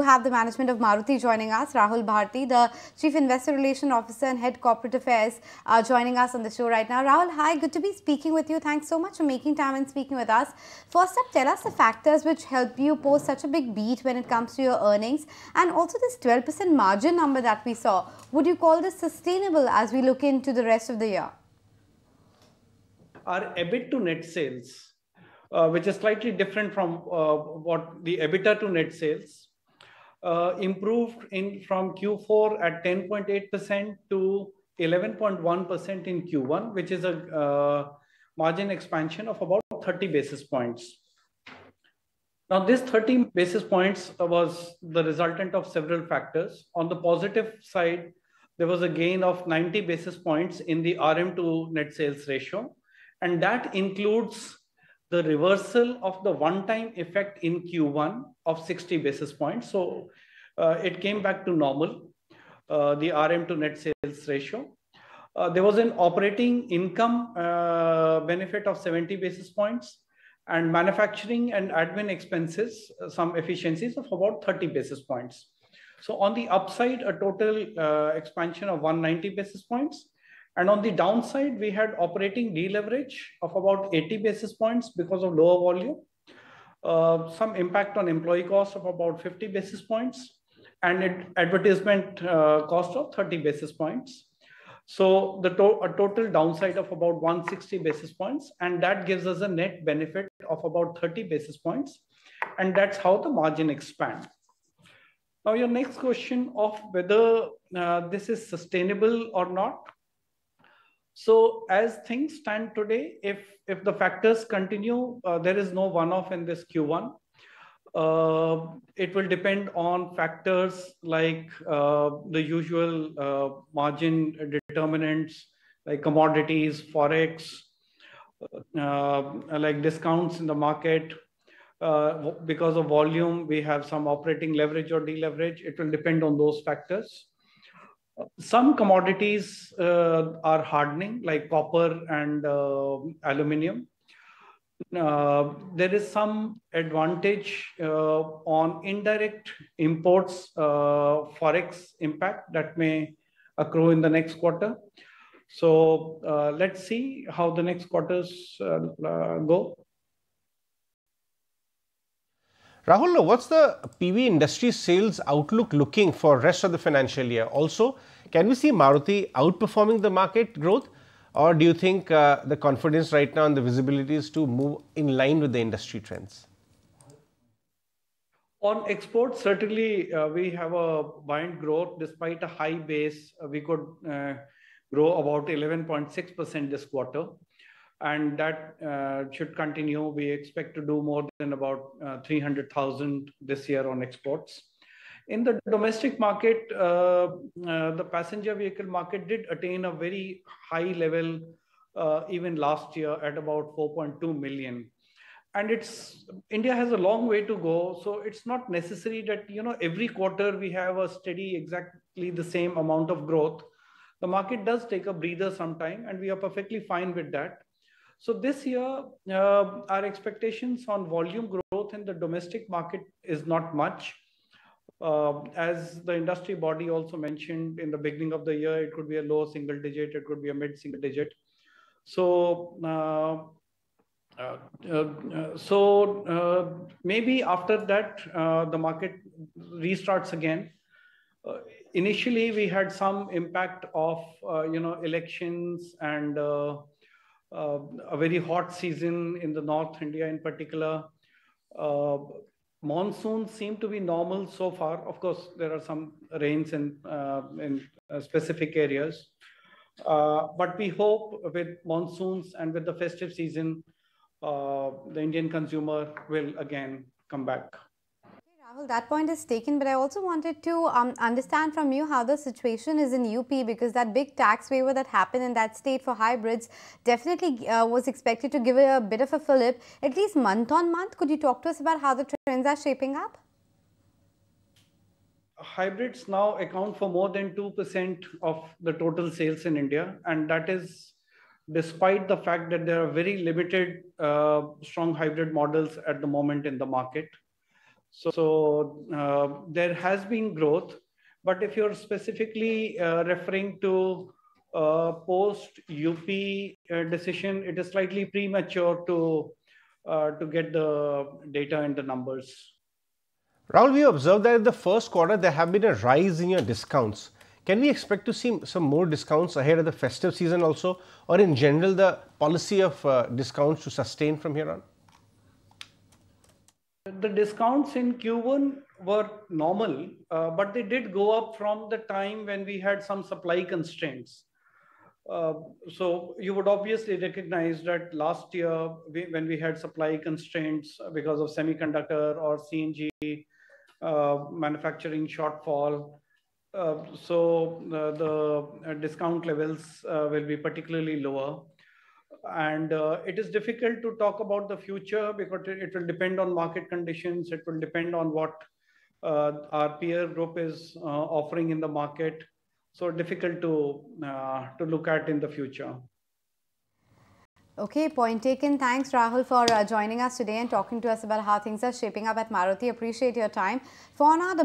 have the management of Maruti joining us, Rahul Bharti, the Chief Investor Relation Officer and Head Corporate Affairs, uh, joining us on the show right now. Rahul, hi, good to be speaking with you. Thanks so much for making time and speaking with us. First up, tell us the factors which help you post such a big beat when it comes to your earnings and also this 12% margin number that we saw. Would you call this sustainable as we look into the rest of the year? Our EBIT to net sales, uh, which is slightly different from uh, what the EBITDA to net sales, uh, improved in from Q4 at 10.8% to 11.1% in Q1, which is a uh, margin expansion of about 30 basis points. Now, this 30 basis points was the resultant of several factors. On the positive side, there was a gain of 90 basis points in the RM to net sales ratio, and that includes the reversal of the one-time effect in Q1 of 60 basis points. So uh, it came back to normal, uh, the RM to net sales ratio. Uh, there was an operating income uh, benefit of 70 basis points and manufacturing and admin expenses, uh, some efficiencies of about 30 basis points. So on the upside, a total uh, expansion of 190 basis points and on the downside, we had operating deleverage of about 80 basis points because of lower volume, uh, some impact on employee cost of about 50 basis points, and it, advertisement uh, cost of 30 basis points. So the to a total downside of about 160 basis points, and that gives us a net benefit of about 30 basis points, and that's how the margin expands. Now, your next question of whether uh, this is sustainable or not, so as things stand today, if if the factors continue, uh, there is no one-off in this Q1. Uh, it will depend on factors like uh, the usual uh, margin determinants like commodities, forex, uh, like discounts in the market. Uh, because of volume, we have some operating leverage or deleverage. It will depend on those factors. Some commodities uh, are hardening, like copper and uh, aluminium. Uh, there is some advantage uh, on indirect imports uh, forex impact that may accrue in the next quarter. So uh, let's see how the next quarters go. Rahul, what's the PV industry sales outlook looking for rest of the financial year? Also, can we see Maruti outperforming the market growth? Or do you think uh, the confidence right now and the visibility is to move in line with the industry trends? On exports, certainly uh, we have a buoyant growth despite a high base. Uh, we could uh, grow about 11.6% this quarter and that uh, should continue. We expect to do more than about uh, 300,000 this year on exports. In the domestic market, uh, the passenger vehicle market did attain a very high level even last year at about 4.2 million. And it's India has a long way to go, so it's not necessary that you know every quarter we have a steady, exactly the same amount of growth. The market does take a breather sometime, and we are perfectly fine with that so this year, uh, our expectations on volume growth in the domestic market is not much. Uh, as the industry body also mentioned in the beginning of the year, it could be a low single digit, it could be a mid single digit. So, uh, uh, uh so uh, maybe after that, the market restarts again. initially, we had some impact of you know elections and uh, a very hot season in the North India in particular. Uh, monsoons seem to be normal so far. Of course, there are some rains in, uh, in specific areas. but we hope with monsoons and with the festive season, the Indian consumer will again come back. Rahul, that point is taken, but I also wanted to um, understand from you how the situation is in UP because that big tax waiver that happened in that state for hybrids definitely uh, was expected to give it a bit of a fillip, at least month on month. Could you talk to us about how the trends are shaping up? Hybrids now account for more than 2% of the total sales in India, and that is despite the fact that there are very limited uh, strong hybrid models at the moment in the market. So, uh, there has been growth, but if you're specifically uh, referring to uh, post UP uh, decision, it is slightly premature to uh, to get the data and the numbers. Rahul, we observed that in the first quarter there have been a rise in your discounts. Can we expect to see some more discounts ahead of the festive season also, or in general the policy of uh, discounts to sustain from here on? The discounts in Q1 were normal, uh, but they did go up from the time when we had some supply constraints. Uh, so you would obviously recognize that last year we, when we had supply constraints because of semiconductor or CNG uh, manufacturing shortfall, uh, so the, the uh, discount levels uh, will be particularly lower and uh, it is difficult to talk about the future because it will depend on market conditions. It will depend on what uh, our peer group is uh, offering in the market. So difficult to uh, to look at in the future. Okay, point taken. Thanks, Rahul, for uh, joining us today and talking to us about how things are shaping up at Maruti. Appreciate your time. For now, the